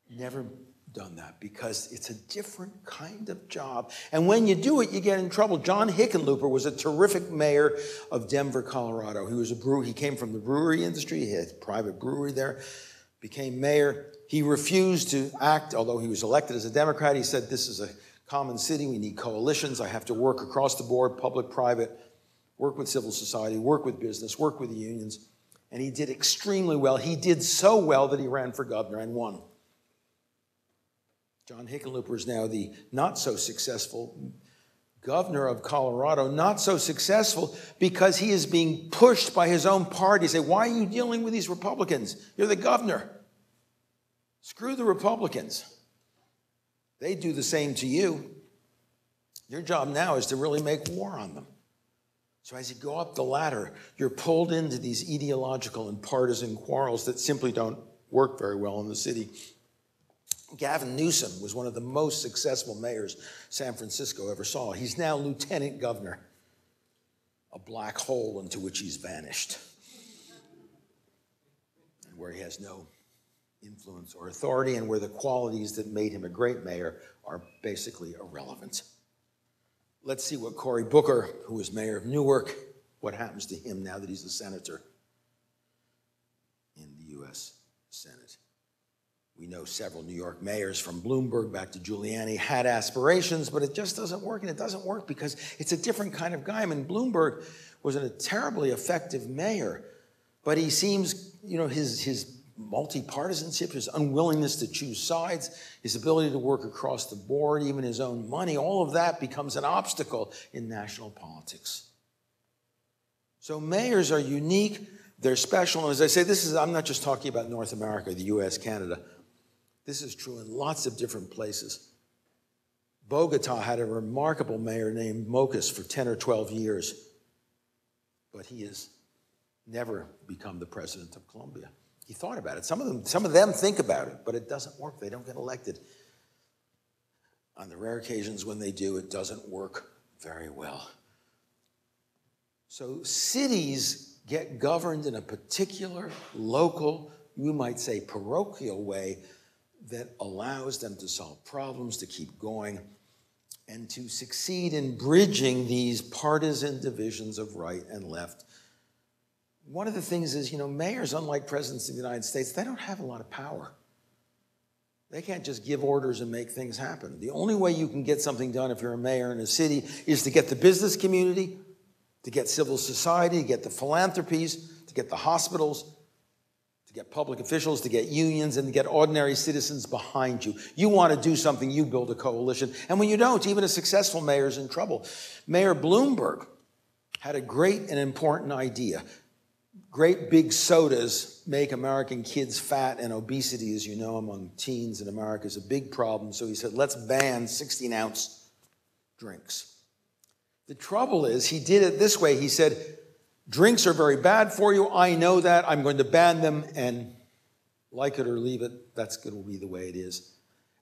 never done that because it's a different kind of job. And when you do it, you get in trouble. John Hickenlooper was a terrific mayor of Denver, Colorado. He was a brewer. He came from the brewery industry. He had a private brewery there. Became mayor. He refused to act, although he was elected as a Democrat. He said, "This is a common city. We need coalitions. I have to work across the board, public, private." work with civil society, work with business, work with the unions. And he did extremely well. He did so well that he ran for governor and won. John Hickenlooper is now the not so successful governor of Colorado, not so successful because he is being pushed by his own party. Say, why are you dealing with these Republicans? You're the governor. Screw the Republicans. They do the same to you. Your job now is to really make war on them. So as you go up the ladder, you're pulled into these ideological and partisan quarrels that simply don't work very well in the city. Gavin Newsom was one of the most successful mayors San Francisco ever saw. He's now lieutenant governor, a black hole into which he's vanished, and where he has no influence or authority, and where the qualities that made him a great mayor are basically irrelevant. Let's see what Cory Booker, who was mayor of Newark, what happens to him now that he's a senator in the U.S. Senate. We know several New York mayors from Bloomberg back to Giuliani had aspirations, but it just doesn't work. And it doesn't work because it's a different kind of guy. I mean, Bloomberg was a terribly effective mayor, but he seems, you know, his, his multi-partisanship, his unwillingness to choose sides, his ability to work across the board, even his own money, all of that becomes an obstacle in national politics. So mayors are unique, they're special. And as I say, this is, I'm not just talking about North America, the US, Canada. This is true in lots of different places. Bogota had a remarkable mayor named Mockus for 10 or 12 years, but he has never become the president of Colombia. He thought about it. Some of them, some of them think about it, but it doesn't work. They don't get elected. On the rare occasions when they do, it doesn't work very well. So cities get governed in a particular local, you might say parochial way that allows them to solve problems, to keep going, and to succeed in bridging these partisan divisions of right and left one of the things is, you know, mayors, unlike presidents of the United States, they don't have a lot of power. They can't just give orders and make things happen. The only way you can get something done if you're a mayor in a city is to get the business community, to get civil society, to get the philanthropies, to get the hospitals, to get public officials, to get unions, and to get ordinary citizens behind you. You want to do something, you build a coalition. And when you don't, even a successful mayor is in trouble. Mayor Bloomberg had a great and important idea. Great big sodas make American kids fat, and obesity, as you know, among teens in America is a big problem. So he said, let's ban 16 ounce drinks. The trouble is, he did it this way. He said, drinks are very bad for you. I know that. I'm going to ban them, and like it or leave it, that's going to be the way it is.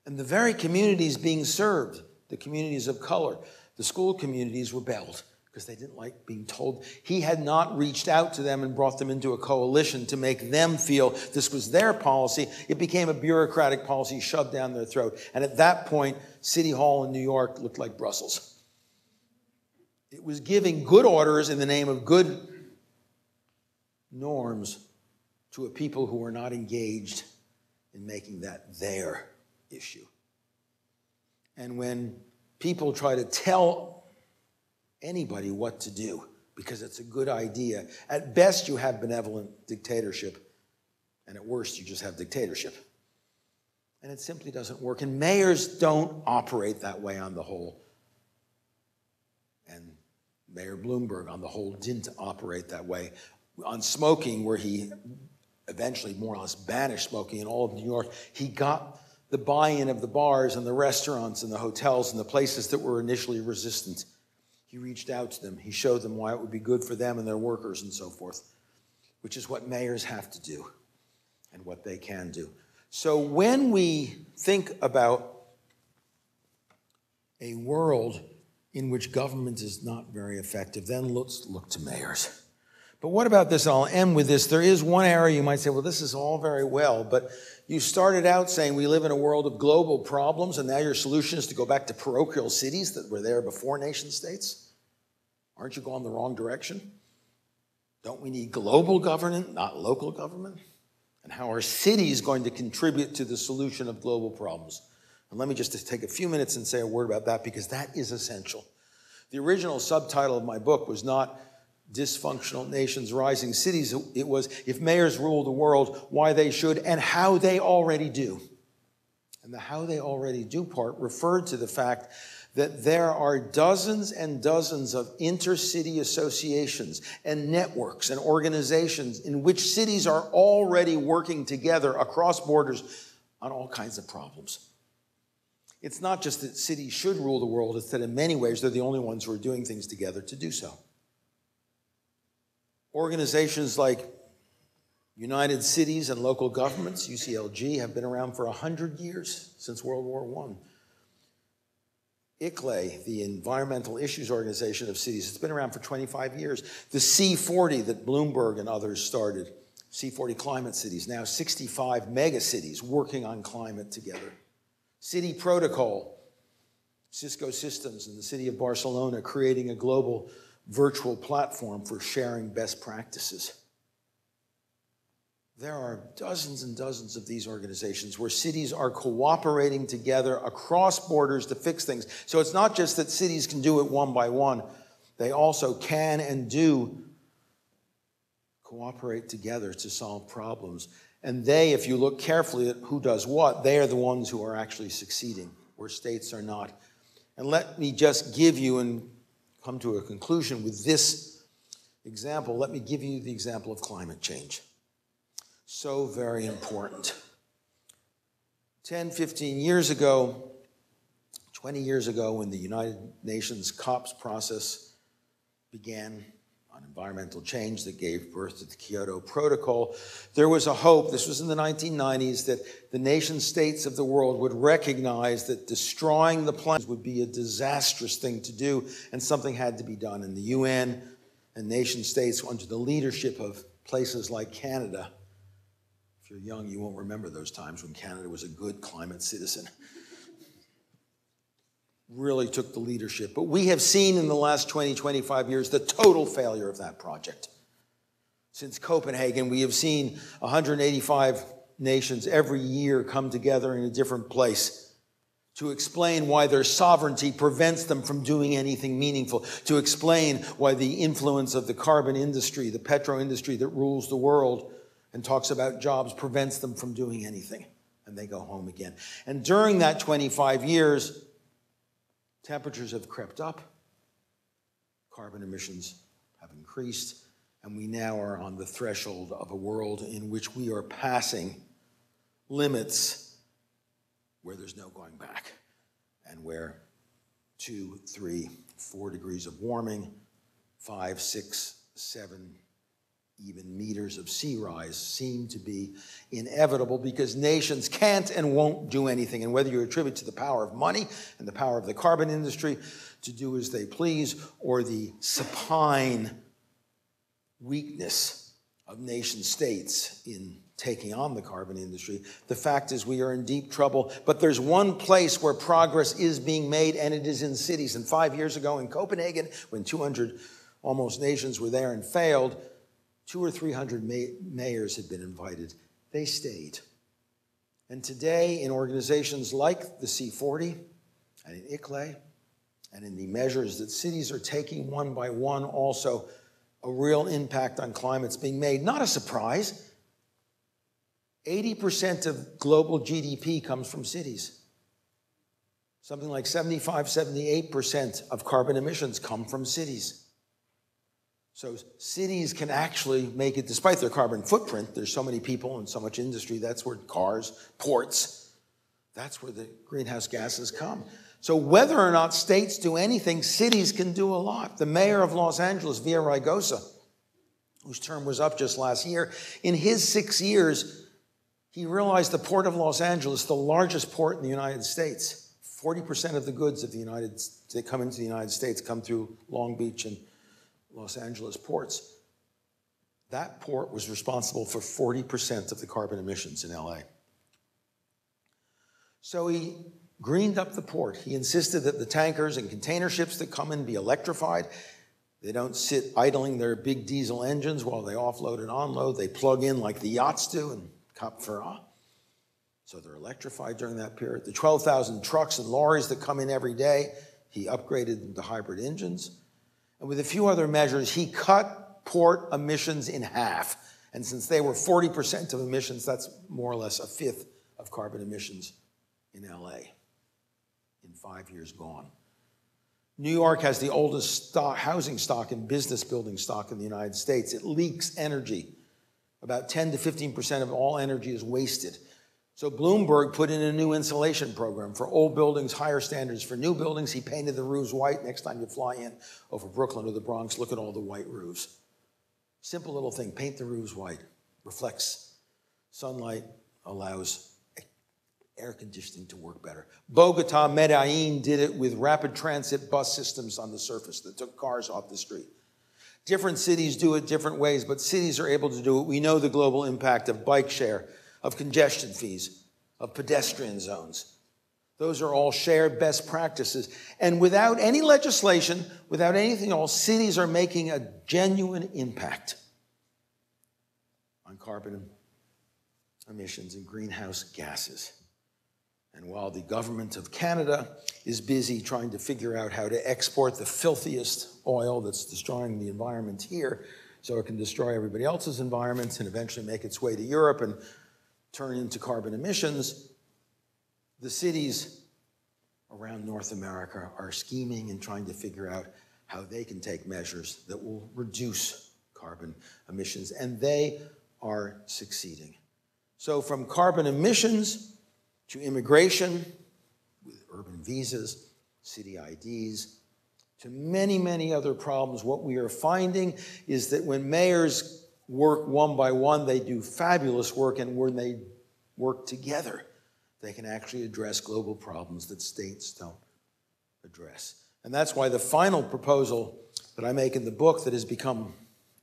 And the very communities being served, the communities of color, the school communities rebelled because they didn't like being told. He had not reached out to them and brought them into a coalition to make them feel this was their policy. It became a bureaucratic policy shoved down their throat. And at that point, City Hall in New York looked like Brussels. It was giving good orders in the name of good norms to a people who are not engaged in making that their issue. And when people try to tell anybody what to do because it's a good idea, at best you have benevolent dictatorship, and at worst you just have dictatorship. And it simply doesn't work. And mayors don't operate that way on the whole. And Mayor Bloomberg, on the whole, didn't operate that way. On smoking, where he eventually more or less banished smoking in all of New York, he got the buy in of the bars and the restaurants and the hotels and the places that were initially resistant. He reached out to them. He showed them why it would be good for them and their workers and so forth, which is what mayors have to do and what they can do. So when we think about a world in which government is not very effective, then let's look to mayors. But what about this? I'll end with this. There is one area you might say, well, this is all very well, but you started out saying we live in a world of global problems, and now your solution is to go back to parochial cities that were there before nation states? Aren't you going the wrong direction? Don't we need global government, not local government? And how are cities going to contribute to the solution of global problems? And let me just take a few minutes and say a word about that because that is essential. The original subtitle of my book was not dysfunctional nations, rising cities. It was if mayors rule the world, why they should and how they already do. And the how they already do part referred to the fact that there are dozens and dozens of intercity associations and networks and organizations in which cities are already working together across borders on all kinds of problems. It's not just that cities should rule the world, it's that in many ways they're the only ones who are doing things together to do so. Organizations like United Cities and Local Governments, UCLG, have been around for 100 years, since World War I. ICLEI, the Environmental Issues Organization of Cities, it's been around for 25 years. The C40 that Bloomberg and others started, C40 Climate Cities, now 65 megacities working on climate together. City Protocol, Cisco Systems and the city of Barcelona creating a global virtual platform for sharing best practices. There are dozens and dozens of these organizations where cities are cooperating together across borders to fix things. So it's not just that cities can do it one by one, they also can and do cooperate together to solve problems. And they, if you look carefully at who does what, they are the ones who are actually succeeding, where states are not. And let me just give you and come to a conclusion with this example. Let me give you the example of climate change. So very important. 10, 15 years ago, 20 years ago, when the United Nations COPS process began on environmental change that gave birth to the Kyoto Protocol, there was a hope, this was in the 1990s, that the nation states of the world would recognize that destroying the planet would be a disastrous thing to do and something had to be done. And the UN and nation states, under the leadership of places like Canada, if you're young, you won't remember those times when Canada was a good climate citizen (laughs) really took the leadership. But we have seen in the last 20, 25 years the total failure of that project. Since Copenhagen, we have seen 185 nations every year come together in a different place to explain why their sovereignty prevents them from doing anything meaningful, to explain why the influence of the carbon industry, the petro industry that rules the world and talks about jobs, prevents them from doing anything. And they go home again. And during that 25 years, Temperatures have crept up, carbon emissions have increased, and we now are on the threshold of a world in which we are passing limits where there's no going back, and where two, three, four degrees of warming, five, six, seven, even meters of sea rise seem to be inevitable because nations can't and won't do anything. And whether you attribute to the power of money and the power of the carbon industry to do as they please, or the supine weakness of nation states in taking on the carbon industry, the fact is we are in deep trouble. But there's one place where progress is being made, and it is in cities. And five years ago in Copenhagen, when 200 almost nations were there and failed, two or three hundred mayors had been invited. They stayed. And today, in organizations like the C40 and in ICLEI, and in the measures that cities are taking one by one, also a real impact on climate's being made. Not a surprise. 80% of global GDP comes from cities. Something like 75, 78% of carbon emissions come from cities. So cities can actually make it, despite their carbon footprint, there's so many people and so much industry, that's where cars, ports, that's where the greenhouse gases come. So whether or not states do anything, cities can do a lot. The mayor of Los Angeles, Villaraigosa, whose term was up just last year, in his six years, he realized the port of Los Angeles, the largest port in the United States, 40% of the goods of the United that come into the United States come through Long Beach and Los Angeles ports. That port was responsible for 40% of the carbon emissions in LA. So he greened up the port. He insisted that the tankers and container ships that come in be electrified. They don't sit idling their big diesel engines while they offload and onload. They plug in like the yachts do in Cap Ferrat. So they're electrified during that period. The 12,000 trucks and lorries that come in every day, he upgraded them to hybrid engines. And with a few other measures, he cut port emissions in half. And since they were 40% of emissions, that's more or less a fifth of carbon emissions in LA in five years gone. New York has the oldest stock, housing stock and business building stock in the United States. It leaks energy. About 10 to 15% of all energy is wasted. So Bloomberg put in a new insulation program for old buildings, higher standards for new buildings. He painted the roofs white. Next time you fly in over Brooklyn or the Bronx, look at all the white roofs. Simple little thing paint the roofs white, reflects sunlight, allows air conditioning to work better. Bogota, Medellin did it with rapid transit bus systems on the surface that took cars off the street. Different cities do it different ways, but cities are able to do it. We know the global impact of bike share, of congestion fees, of pedestrian zones. Those are all shared best practices. And without any legislation, without anything else, cities are making a genuine impact on carbon emissions and greenhouse gases. And while the government of Canada is busy trying to figure out how to export the filthiest oil that's destroying the environment here so it can destroy everybody else's environments and eventually make its way to Europe and turn into carbon emissions, the cities around North America are scheming and trying to figure out how they can take measures that will reduce carbon emissions, and they are succeeding. So, from carbon emissions to immigration with urban visas, city IDs, to many, many other problems, what we are finding is that when mayors work one by one, they do fabulous work, and when they work together, they can actually address global problems that states don't address. And that's why the final proposal that I make in the book that has become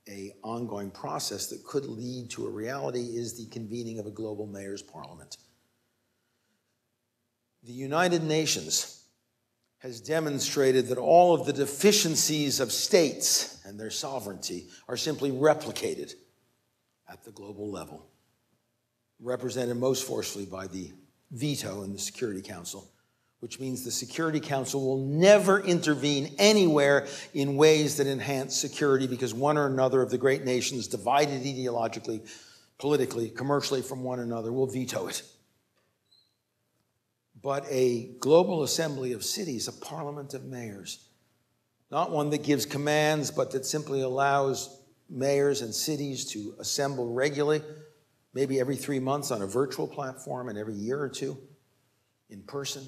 a ongoing process that could lead to a reality is the convening of a global mayor's parliament. The United Nations has demonstrated that all of the deficiencies of states and their sovereignty are simply replicated at the global level, represented most forcefully by the veto in the Security Council, which means the Security Council will never intervene anywhere in ways that enhance security because one or another of the great nations, divided ideologically, politically, commercially from one another, will veto it but a global assembly of cities, a parliament of mayors. Not one that gives commands, but that simply allows mayors and cities to assemble regularly, maybe every three months on a virtual platform and every year or two in person.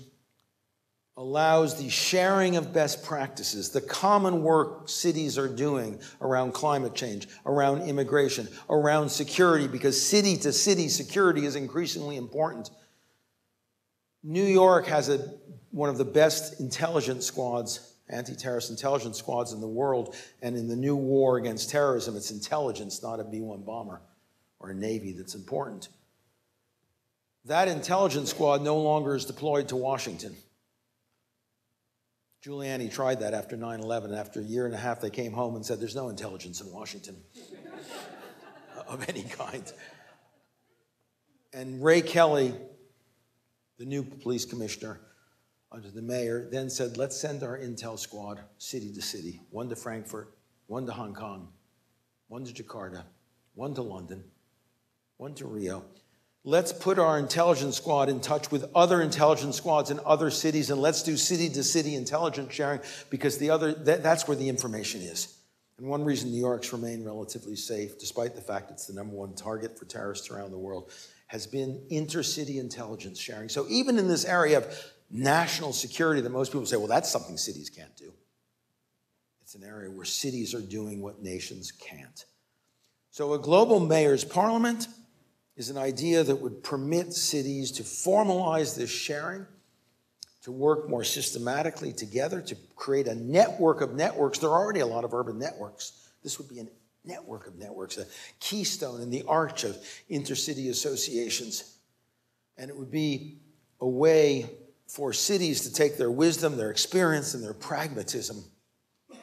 Allows the sharing of best practices, the common work cities are doing around climate change, around immigration, around security, because city to city security is increasingly important New York has a, one of the best intelligence squads, anti terrorist intelligence squads in the world. And in the new war against terrorism, it's intelligence, not a B 1 bomber or a Navy that's important. That intelligence squad no longer is deployed to Washington. Giuliani tried that after 9 11. After a year and a half, they came home and said, There's no intelligence in Washington (laughs) of any kind. And Ray Kelly the new police commissioner under the mayor, then said, let's send our intel squad city to city, one to Frankfurt, one to Hong Kong, one to Jakarta, one to London, one to Rio. Let's put our intelligence squad in touch with other intelligence squads in other cities, and let's do city to city intelligence sharing because the other, that, that's where the information is. And one reason New York's remained relatively safe, despite the fact it's the number one target for terrorists around the world, has been intercity intelligence sharing. So even in this area of national security that most people say, well, that's something cities can't do. It's an area where cities are doing what nations can't. So a global mayor's parliament is an idea that would permit cities to formalize this sharing to work more systematically together, to create a network of networks. There are already a lot of urban networks. This would be a network of networks, a keystone in the arch of intercity associations. And it would be a way for cities to take their wisdom, their experience, and their pragmatism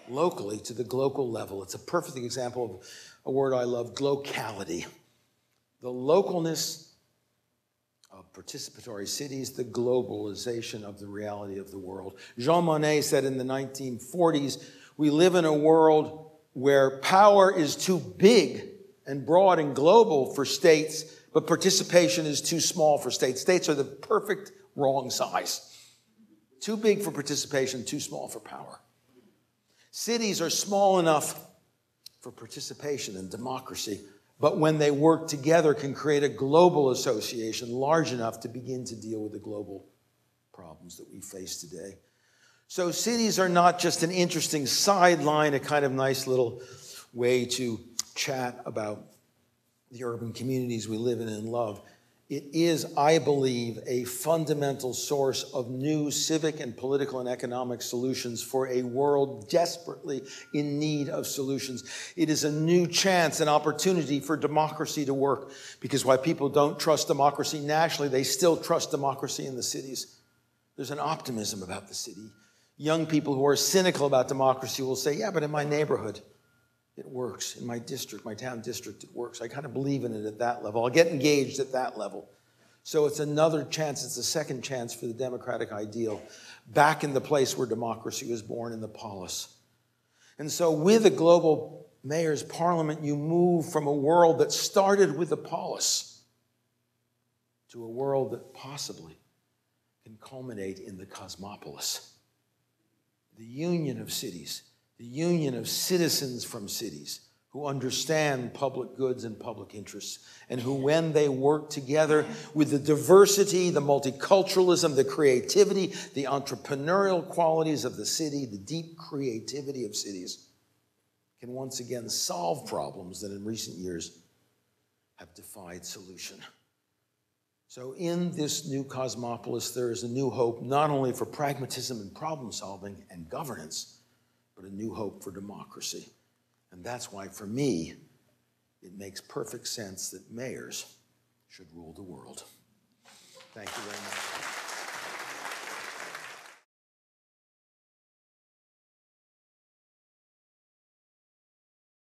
locally to the global level. It's a perfect example of a word I love, glocality. The localness of participatory cities, the globalization of the reality of the world. Jean Monnet said in the 1940s, we live in a world where power is too big and broad and global for states, but participation is too small for states. States are the perfect wrong size. Too big for participation, too small for power. Cities are small enough for participation and democracy, but when they work together can create a global association large enough to begin to deal with the global problems that we face today. So cities are not just an interesting sideline, a kind of nice little way to chat about the urban communities we live in and love. It is, I believe, a fundamental source of new civic and political and economic solutions for a world desperately in need of solutions. It is a new chance, an opportunity for democracy to work because while people don't trust democracy nationally, they still trust democracy in the cities. There's an optimism about the city. Young people who are cynical about democracy will say, Yeah, but in my neighborhood, it works. In my district, my town district, it works. I kind of believe in it at that level. I'll get engaged at that level. So it's another chance, it's a second chance for the democratic ideal back in the place where democracy was born in the polis. And so, with a global mayor's parliament, you move from a world that started with the polis to a world that possibly can culminate in the cosmopolis, the union of cities the union of citizens from cities who understand public goods and public interests, and who, when they work together with the diversity, the multiculturalism, the creativity, the entrepreneurial qualities of the city, the deep creativity of cities, can once again solve problems that in recent years have defied solution. So, in this new cosmopolis, there is a new hope not only for pragmatism and problem solving and governance, but a new hope for democracy. And that's why, for me, it makes perfect sense that mayors should rule the world. Thank you very much.